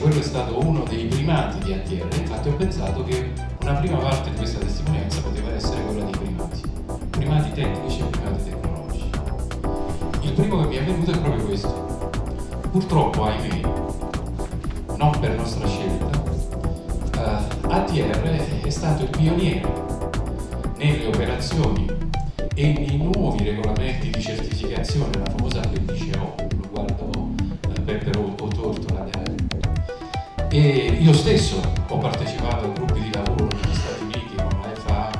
quello è stato uno dei primati di ATR, infatti ho pensato che una prima parte di questa testimonianza poteva essere quella dei primati, primati tecnici e primati tecnologici. Il primo che mi è venuto è proprio questo. Purtroppo, ahimè, non per nostra scelta, eh, ATR è stato il pioniere nelle operazioni e nei nuovi regolamenti di certificazione, la famosa 15O, e io stesso ho partecipato a gruppi di lavoro negli Stati Uniti con la FAA,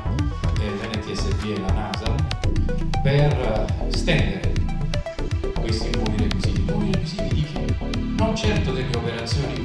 l'NTSB e la NASA per stendere questi nuovi requisiti, nuovi requisiti di che? Non certo delle operazioni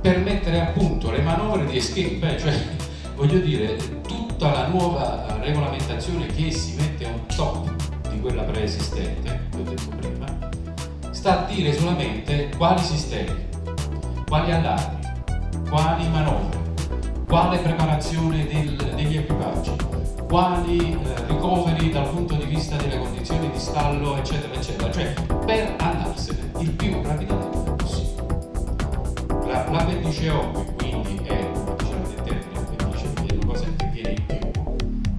per mettere a punto le manovre di escape, cioè voglio dire tutta la nuova regolamentazione che si mette on top di quella preesistente, che ho detto prima, sta a dire solamente quali sistemi, quali allarmi, quali manovre, quale preparazione del, degli equipaggi, quali eh, ricoveri dal punto di vista delle condizioni di stallo, eccetera, eccetera, cioè per andarsene il più rapidamente. La, la 15O, quindi è come diceva il termine, è una cosa che viene in più,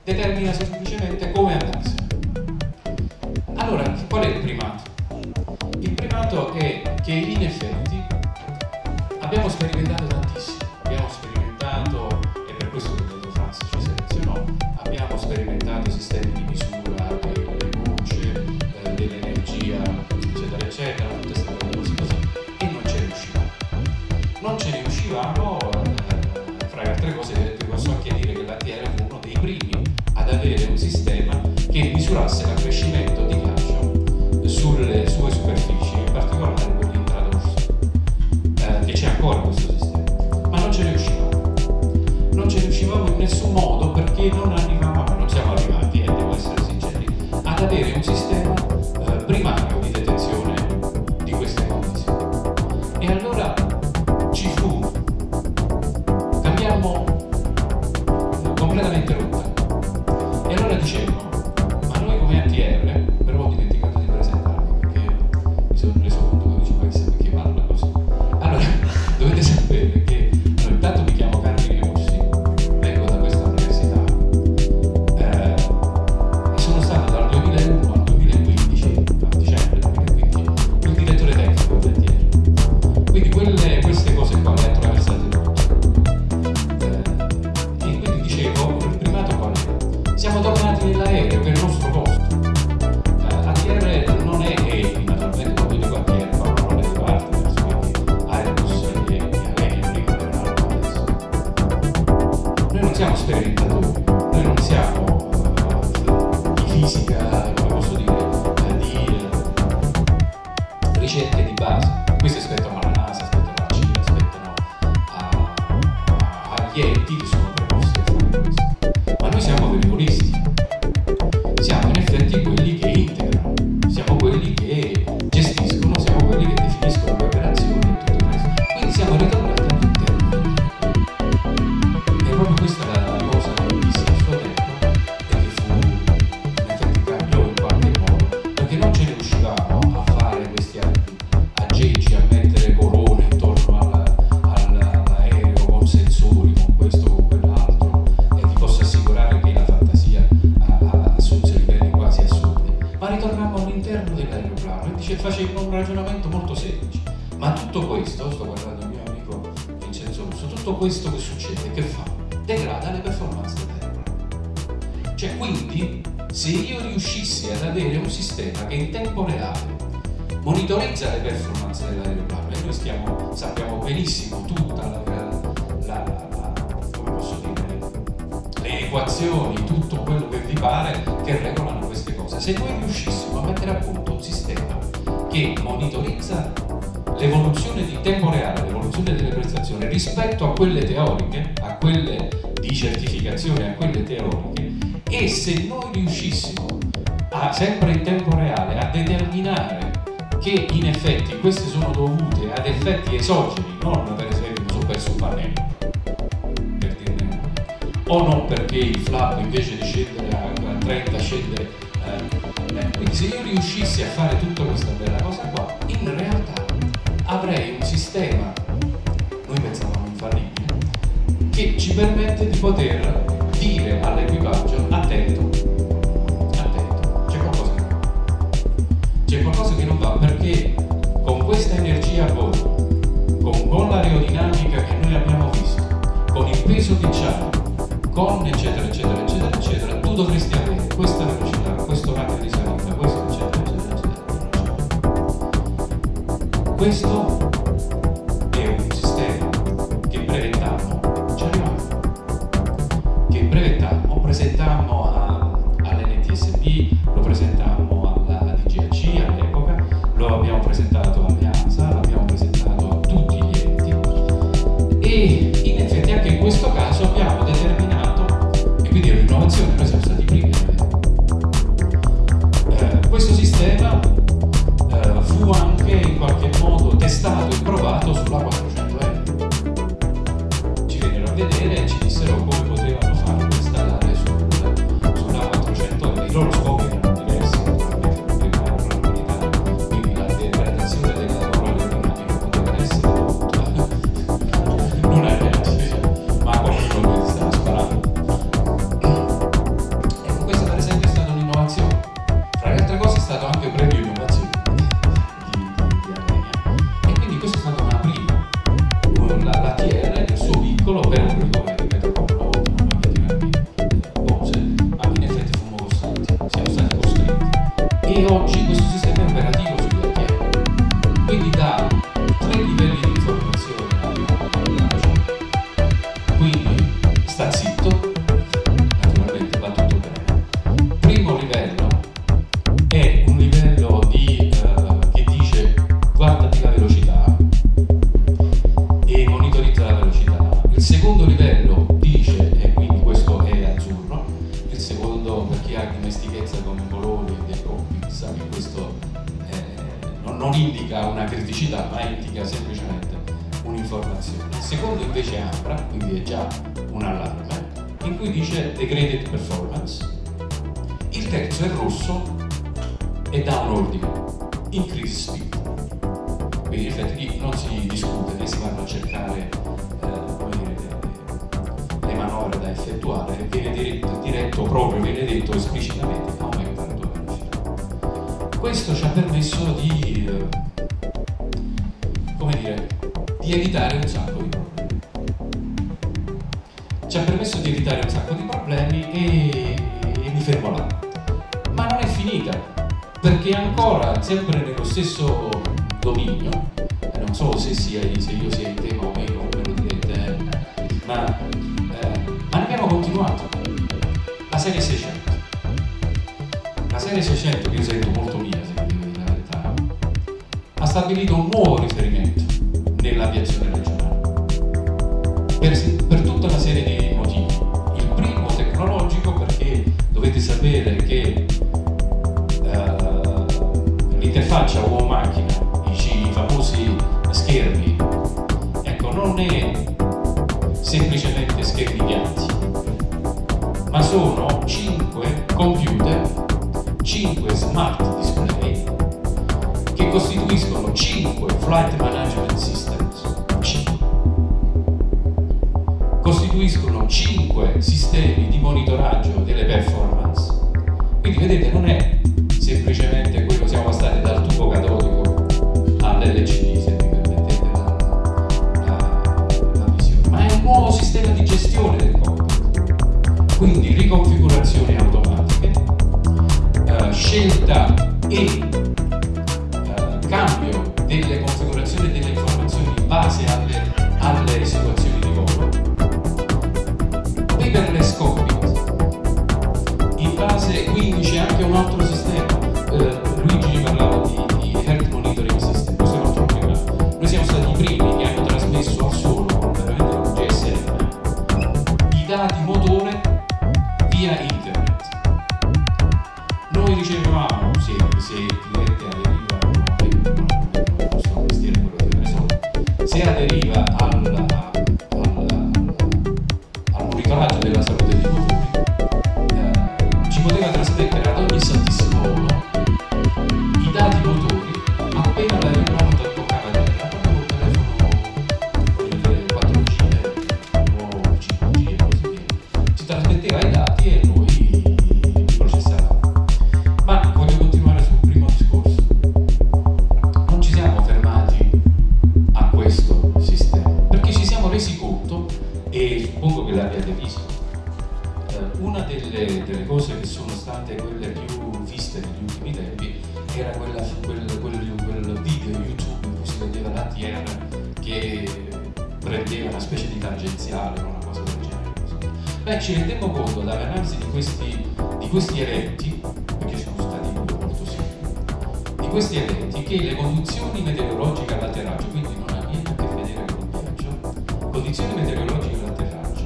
determina semplicemente come andarsene. Allora, qual è il primato? Il primato è che in effetti abbiamo sperimentato tantissimo, abbiamo sperimentato, e per questo che Franz ci selezionò, abbiamo sperimentato sistemi di misura Non ci riuscivamo, eh, fra le altre cose, vi posso anche dire che la TR fu uno dei primi ad avere un sistema che misurasse l'accrescimento di se noi riuscissimo a mettere a punto un sistema che monitorizza l'evoluzione di tempo reale, l'evoluzione delle prestazioni rispetto a quelle teoriche, a quelle di certificazione, a quelle teoriche, e se noi riuscissimo a, sempre in tempo reale a determinare che in effetti queste sono dovute ad effetti esogeni, non per esempio su perso un pannello, per dirne uno, o non perché il flap invece di scendere a 30 scende se io riuscissi a fare tutta questa bella cosa qua, in realtà avrei un sistema, noi pensavamo infallibile, che ci permette di poter dire all'equipaggio attento, attento, c'è qualcosa che non va. C'è qualcosa che non va perché con questa energia a volo, con, con l'aerodinamica che noi abbiamo visto, con il peso che c'ha, con eccetera eccetera eccetera eccetera, tu dovresti avere questa velocità, questo raggio di salvezza questo è stato provato sulla 400 eh. Ci vengono a vedere Antigo rosso e dà un ordine, increase speed. Quindi in effetti lì non si discute né si vanno a cercare eh, dire, le manovre da effettuare, viene diretto, diretto proprio, viene detto esplicitamente aumenta la tua velocità. Questo ci ha permesso di, eh, dire, di evitare un sacco di problemi. Ci ha permesso di evitare un sacco di problemi e, e mi fermo là. Ma non è finita, perché ancora, sempre nello stesso dominio, non so se, sia, se io sia in tema o meno, me lo direte, eh, ma, eh, abbiamo continuato. La serie 600. La serie 600, che io sento molto mia, se devo la verità, ha stabilito un nuovo riferimento nell'aviazione resi conto, e suppongo che l'abbiate visto, eh, una delle, delle cose che sono state quelle più viste negli ultimi tempi era quella, quel, quel, quel video YouTube in cui si vedeva l'ATR che prendeva una specie di tangenziale o una cosa del genere. Beh, ci rendemmo conto dall'analisi di questi, di questi eventi, perché sono stati molto simili, di questi eventi che le condizioni meteorologiche all'atterraggio, quindi condizioni meteorologiche all'atterraggio,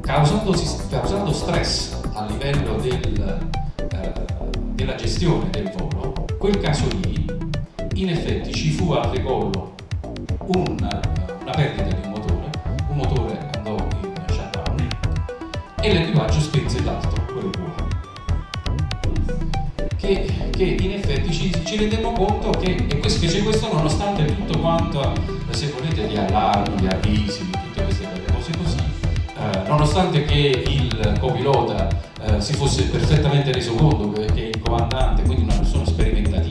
causando, causando stress a livello del, eh, della gestione del volo, quel caso lì, in effetti ci fu al decollo un- una perdita di un motore, un motore andò in shutdown e l'equipaggio spense l'altro, quello buono. Che, che in effetti ci, ci rendemmo conto che e questo, questo nonostante tutto quanto, se volete, gli allarmi, avvisi, tutte queste cose così, eh, nonostante che il copilota eh, si fosse perfettamente reso conto che, che il comandante, quindi una persona sperimentatissima,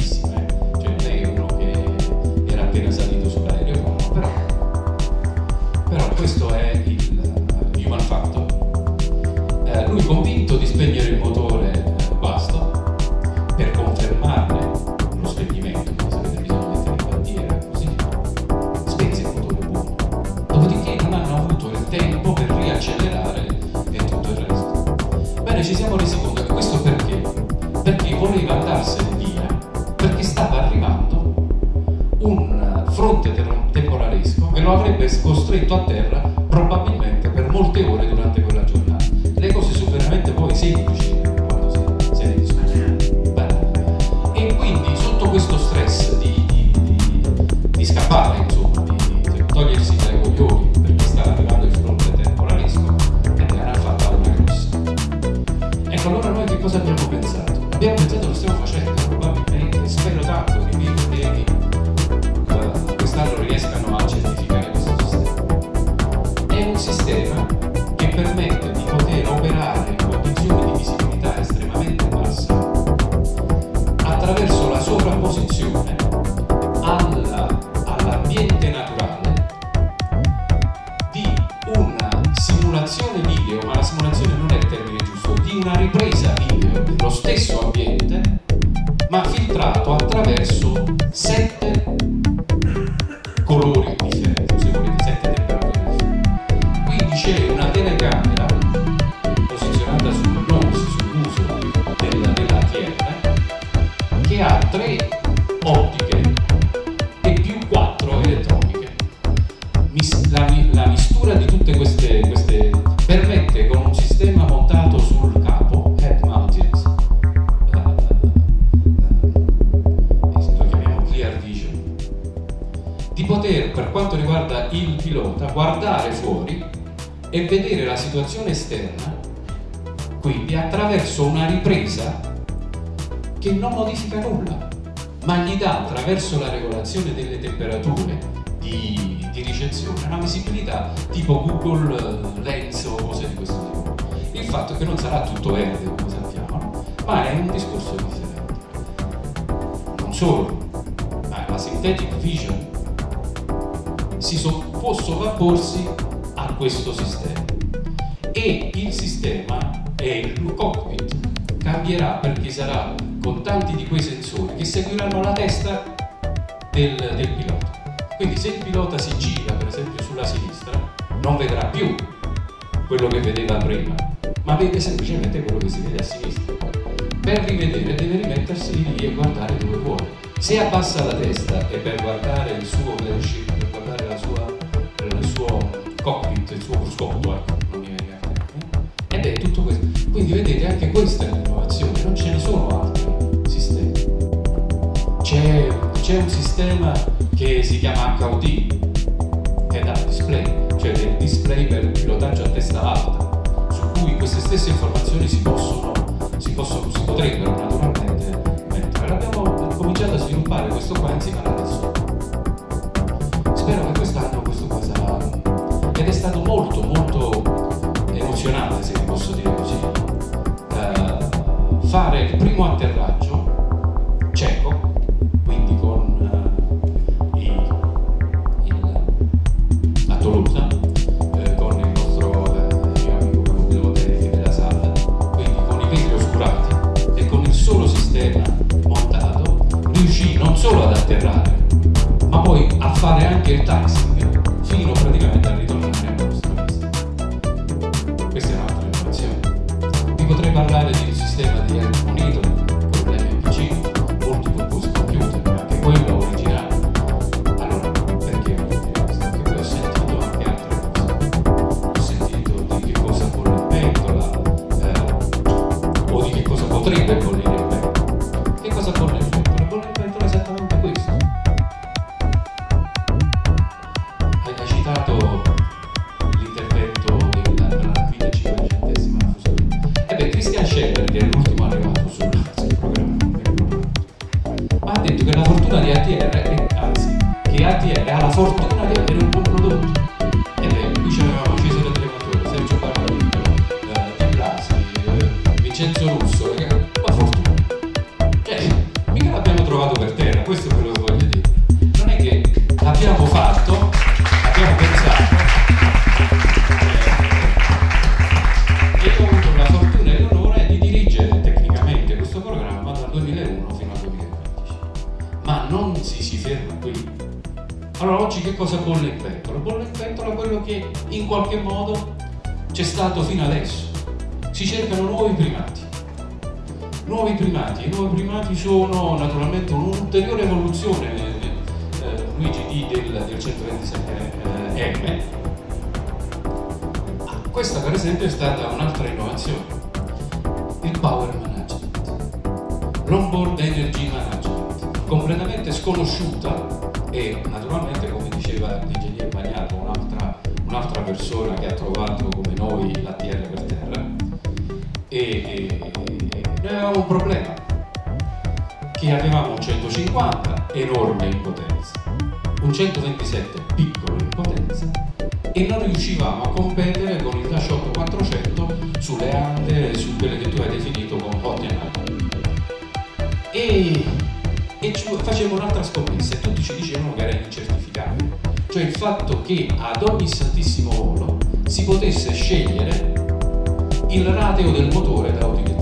che ha tre ottiche e più quattro elettroniche. La, la mistura di tutte queste, queste permette con un sistema montato sul capo, head mounted, eh, eh, lo chiamiamo clear vision, di poter, per quanto riguarda il pilota, guardare fuori e vedere la situazione esterna, quindi attraverso una ripresa che non modifica nulla, ma gli dà attraverso la regolazione delle temperature di, di ricezione una visibilità tipo Google Lens o cose di questo tipo. Il fatto è che non sarà tutto verde come sappiamo, ma è un discorso differente. Non solo, ma la synthetic vision si so- può sovrapporsi a questo sistema e il sistema e il cockpit cambierà perché sarà con tanti di quei sensori che seguiranno la testa del, del pilota. Quindi se il pilota si gira per esempio sulla sinistra non vedrà più quello che vedeva prima, ma vede semplicemente quello che si vede a sinistra. Per rivedere deve rimettersi lì e guardare dove vuole. Se abbassa la testa è per guardare il suo leadership, per guardare sua, il suo cockpit, il suo cruscotto, ecco, non mi viene a termine. Ed è tutto questo. Quindi vedete anche questa è ce ne sono altri sistemi. C'è, c'è un sistema che si chiama HUD, Head Up Display, cioè del display per il pilotaggio a testa alta, su cui queste stesse informazioni si possono, si possono, si potrebbero naturalmente mettere. Abbiamo cominciato a sviluppare questo qua insieme adesso. Spero che quest'anno questo qua sarà. Ed è stato molto molto emozionante, fare il primo atterraggio Eh, eh, 27 M. Ah, questa per esempio è stata un'altra innovazione, il power management, l'onboard energy management, completamente sconosciuta e naturalmente come diceva l'ingegnere Bagnato, un'altra, un'altra persona che ha trovato come noi la TR per terra, e, e, e noi avevamo un problema, che avevamo 150 enorme in potenza con 127 in potenza e non riuscivamo a competere con il Dash 400 sulle ante, su quelle che tu hai definito con hot e, e facevamo un'altra scommessa e tutti ci dicevano che era incertificabile. Cioè il fatto che ad ogni santissimo volo si potesse scegliere il rateo del motore da utilizzare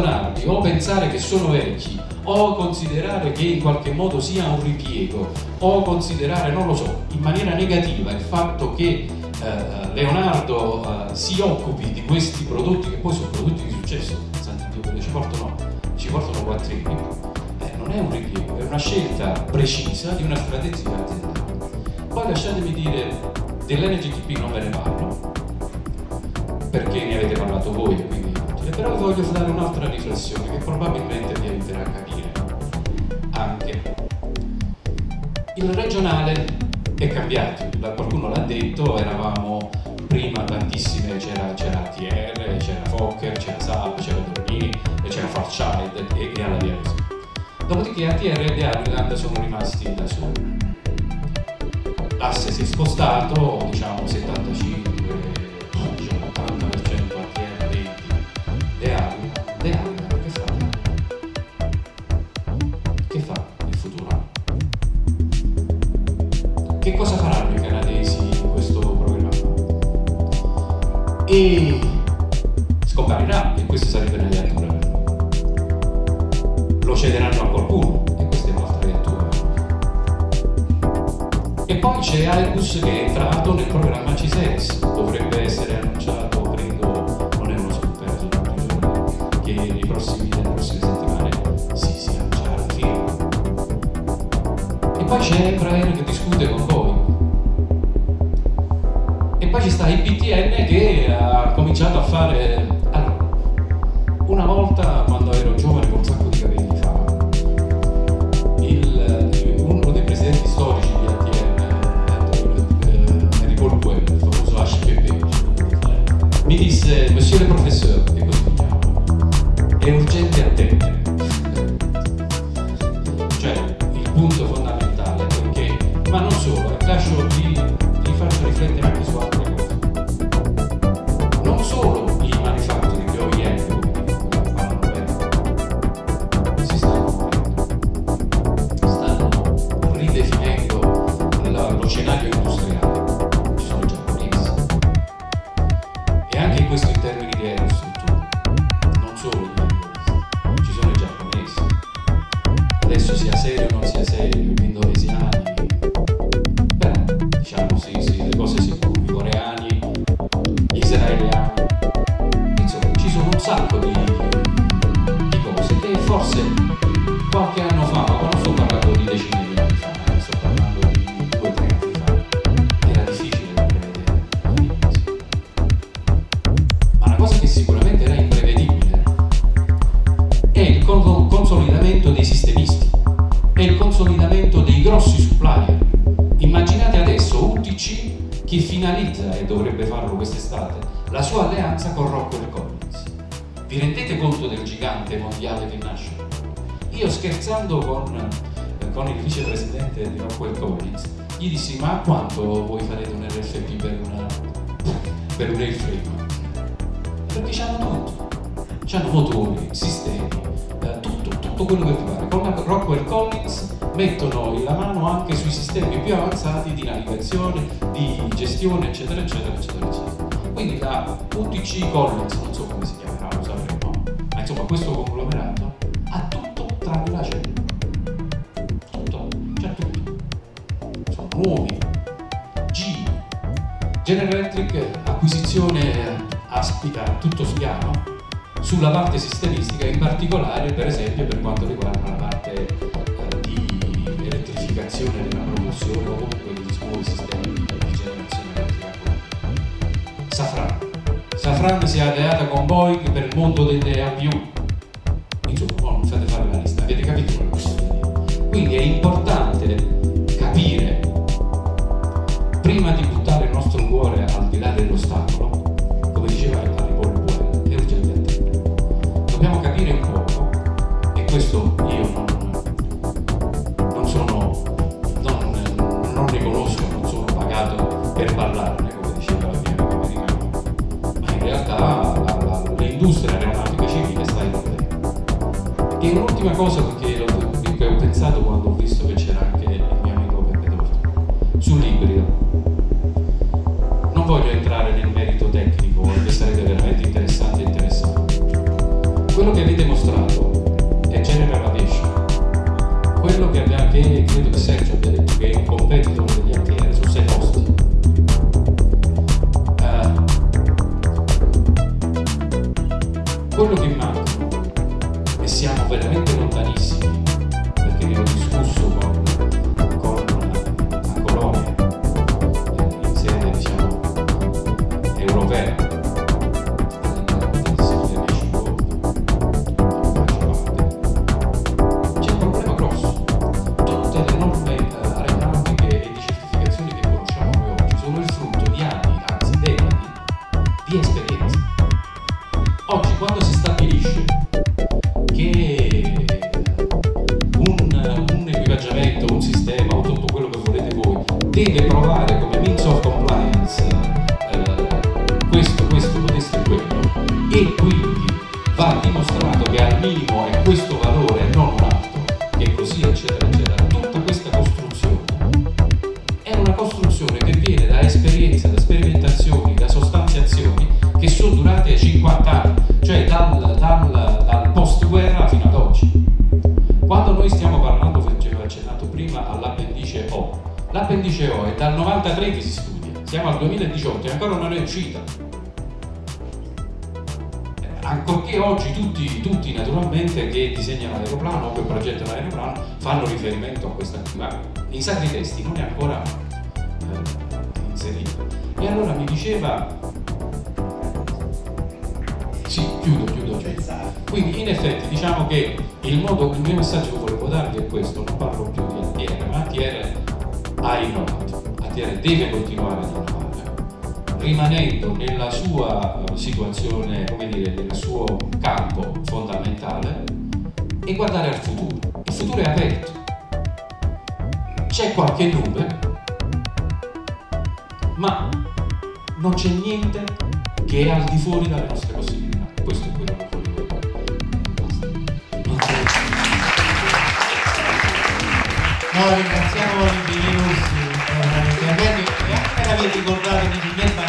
paragonarli o pensare che sono vecchi o considerare che in qualche modo sia un ripiego o considerare, non lo so, in maniera negativa il fatto che eh, Leonardo eh, si occupi di questi prodotti che poi sono prodotti di successo, Sant'Antonio perché ci portano, ci portano quattrini, eh, non è un ripiego, è una scelta precisa di una strategia aziendale. Poi lasciatemi dire, dell'NGTP non ve ne parlo, perché ne avete parlato voi, quindi facile, però voglio fare un'altra riflessione che probabilmente vi aiuterà a capire. Anche. Il regionale è cambiato, qualcuno l'ha detto, eravamo prima tantissime, c'era, ATR, c'era Fokker, c'era Saab, c'era Dornini, c'era Farchild e, e alla via così. Dopodiché ATR e Aviland sono rimasti da soli. L'asse si è spostato, diciamo 75 mi disse questo alleanza con Rockwell Collins. Vi rendete conto del gigante mondiale che nasce? Io scherzando con, con il vicepresidente di Rockwell Collins, gli dissi ma quanto voi farete un RFP per, una, per un airframe? Perché hanno tutto, hanno motori, sistemi, eh, tutto, tutto quello che vi pare. Con Rockwell Collins mettono la mano anche sui sistemi più avanzati di navigazione, di gestione, eccetera, eccetera, eccetera, eccetera. Quindi la UTC Collins, non so come si chiamerà, lo sapremo, ma insomma questo conglomerato ha tutto tranne la cella. Tutto, c'è tutto. Sono nuovi, G, General Electric, acquisizione aspita tutto spiano sulla parte sistemistica, in particolare per esempio per quanto riguarda la parte eh, di elettrificazione della produzione o comunque degli nuovi sistemi Safran si è alleata con Boeing per il mondo delle APU. Insomma, no, non fate fare la lista, avete capito quello che sto dire. Quindi è importante cosa che ho, pensato quando ho visto che c'era deve provare uscita. Eh, Ancorché oggi tutti, tutti naturalmente che disegnano l'aeroplano o che progettano l'aeroplano fanno riferimento a questa ma in sacri testi non è ancora eh, inserito. E allora mi diceva sì, chiudo, chiudo, chiudo. Quindi in effetti diciamo che il modo, il mio messaggio che volevo darvi è questo, non parlo più di ATR, ma ATR ha innovato, ATR deve continuare ad innovare, rimanendo nella sua eh, situazione, come dire, nel suo campo fondamentale e guardare al futuro. Il futuro è aperto. C'è qualche nube, ma non c'è niente che è al di fuori dalle nostre possibilità. Questo è quello che. Non c'è- No, ringraziamo l'ingegnere Russi e anche per aver ricordato l'ingegner Bagnato